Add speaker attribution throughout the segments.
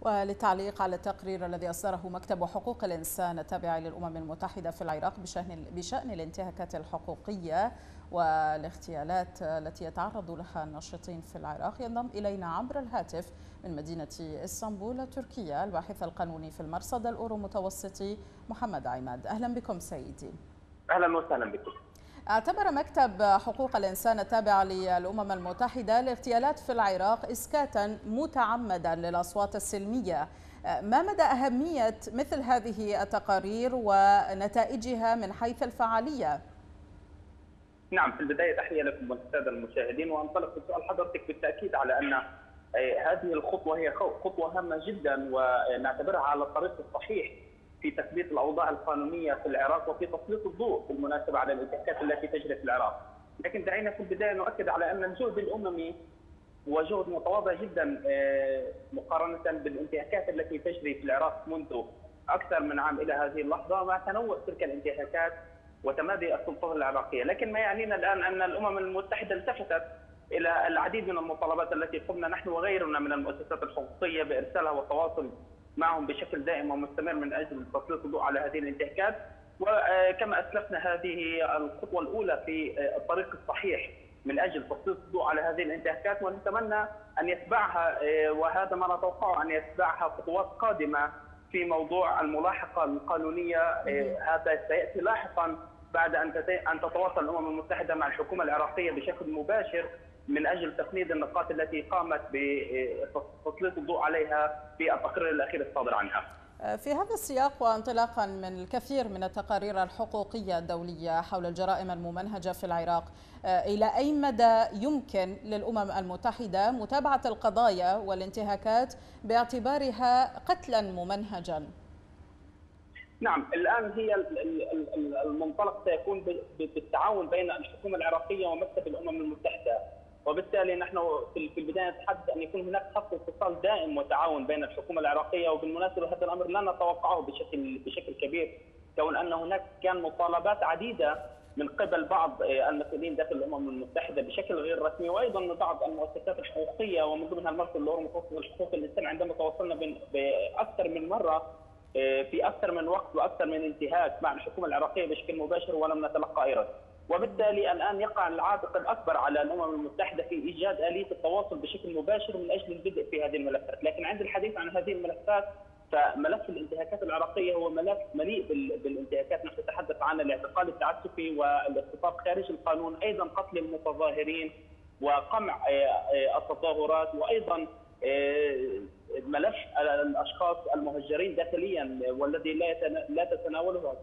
Speaker 1: وللتعليق على التقرير الذي أصدره مكتب حقوق الإنسان التابع للأمم المتحدة في العراق بشأن, بشأن الانتهاكات الحقوقية والاغتيالات التي يتعرض لها الناشطين في العراق. ينضم إلينا عبر الهاتف من مدينة إسطنبول التركية الباحث القانوني في المرصد الأورو متوسطي محمد عماد. أهلا بكم سيدي.
Speaker 2: أهلا وسهلا بكم.
Speaker 1: اعتبر مكتب حقوق الإنسان التابع للأمم المتحدة الاغتيالات في العراق إسكاتا متعمدا للأصوات السلمية ما مدى أهمية مثل هذه التقارير ونتائجها من حيث الفعالية؟
Speaker 2: نعم في البداية تحية لكم والسادة المشاهدين وأنطلق بسؤال حضرتك بالتأكيد على أن هذه الخطوة هي خطوة هامة جدا ونعتبرها على الطريق الصحيح في تثبيت الأوضاع القانونية في العراق وفي تسليط الضوء بالمناسبة على الانتهاكات التي تجري في العراق. لكن دعينا في البداية نؤكد على أن الجهد الأممي هو جهد متواضع جدا مقارنة بالانتهاكات التي تجري في العراق منذ أكثر من عام إلى هذه اللحظة مع تنوع تلك الانتهاكات وتمادي السلطات العراقية، لكن ما يعنينا الآن أن الأمم المتحدة التفتت إلى العديد من المطالبات التي قمنا نحن وغيرنا من المؤسسات الحقوقية بإرسالها والتواصل معهم بشكل دائم ومستمر من أجل تسليط الضوء على هذه الانتهاكات وكما أسلفنا هذه الخطوة الأولى في الطريق الصحيح من أجل تسليط الضوء على هذه الانتهاكات ونتمنى أن يتبعها وهذا ما نتوقعه أن يتبعها خطوات قادمة في موضوع الملاحقة القانونية. هذا سيأتي لاحقا بعد أن أن تتواصل الأمم المتحدة مع الحكومة العراقية بشكل مباشر من أجل تفنيد النقاط التي قامت بتسليط الضوء عليها في التقرير الأخير الصادر عنها.
Speaker 1: في هذا السياق وانطلاقا من الكثير من التقارير الحقوقية الدولية حول الجرائم الممنهجة في العراق، إلى أي مدى يمكن للأمم المتحدة متابعة القضايا والانتهاكات باعتبارها قتلا ممنهجا؟
Speaker 2: نعم الآن هي المنطلق سيكون بالتعاون بين الحكومة العراقية ومكتب الأمم المتحدة وبالتالي نحن في البداية نتحدث أن يكون هناك خط اتصال دائم وتعاون بين الحكومة العراقية وبالمناسبة هذا الأمر لا نتوقعه بشكل بشكل كبير كون أن هناك كان مطالبات عديدة من قبل بعض المسؤولين داخل الأمم المتحدة بشكل غير رسمي وأيضا من بعض المؤسسات الحقوقية ومن ضمنها المركز الاورو المتوسط لحقوق الإنسان عندما تواصلنا بأكثر من مرة في أكثر من وقت وأكثر من انتهاك مع الحكومة العراقية بشكل مباشر ولم نتلقى أي رد. وبالتالي الآن يقع العاتق الأكبر على الأمم المتحدة في إيجاد آلية التواصل بشكل مباشر من أجل البدء في هذه الملفات، لكن عند الحديث عن هذه الملفات فملف الانتهاكات العراقية هو ملف مليء بالانتهاكات. نحن نتحدث عن الاعتقال التعسفي والاختطاف خارج القانون، أيضا قتل المتظاهرين وقمع التظاهرات وأيضا ملف الأشخاص المهجرين داخليا والذي لا لا تتناوله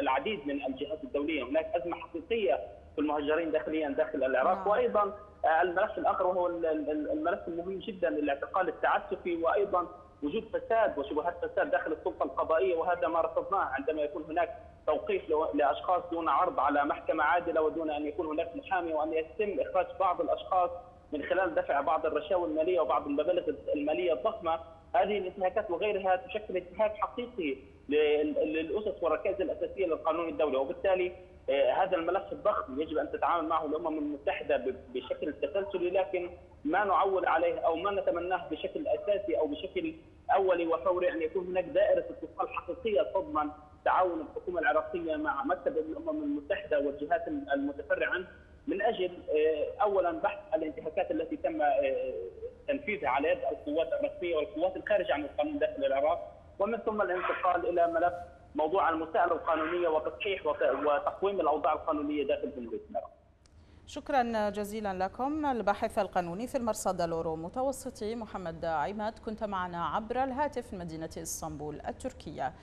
Speaker 2: العديد من الجهات الدولية، هناك أزمة حقيقية في المهجرين داخليا داخل العراق. وأيضا الملف الآخر وهو الملف المهم جدا الاعتقال التعسفي وأيضا وجود فساد وشبهات فساد داخل السلطة القضائية وهذا ما رصدناه عندما يكون هناك توقيف لأشخاص دون عرض على محكمة عادلة ودون أن يكون هناك محامي وأن يتم إخراج بعض الأشخاص من خلال دفع بعض الرشاوى المالية وبعض المبالغ المالية الضخمة هذه الانتهاكات وغيرها تشكل انتهاك حقيقي للأسس والركائز الأساسية للقانون الدولي. وبالتالي هذا الملف الضخم يجب أن تتعامل معه الأمم المتحدة بشكل تسلسلي لكن ما نعول عليه أو ما نتمناه بشكل أساسي أو بشكل أولي وفوري أن يكون هناك دائرة اتصال حقيقيه تضمن تعاون الحكومة العراقية مع مكتب الأمم المتحدة والجهات المتفرعة من أجل اولا بحث الانتهاكات التي تم تنفيذها على يد القوات الرسمية والقوات الخارجه عن القانون داخل العراق ومن ثم الانتقال إلى ملف موضوع المساءلة القانونية وتصحيح وتقويم الأوضاع القانونية داخل جمهوريه العراق.
Speaker 1: شكرا جزيلا لكم الباحث القانوني في المرصد الاورو متوسطي محمد عماد كنت معنا عبر الهاتف من مدينة إسطنبول التركية.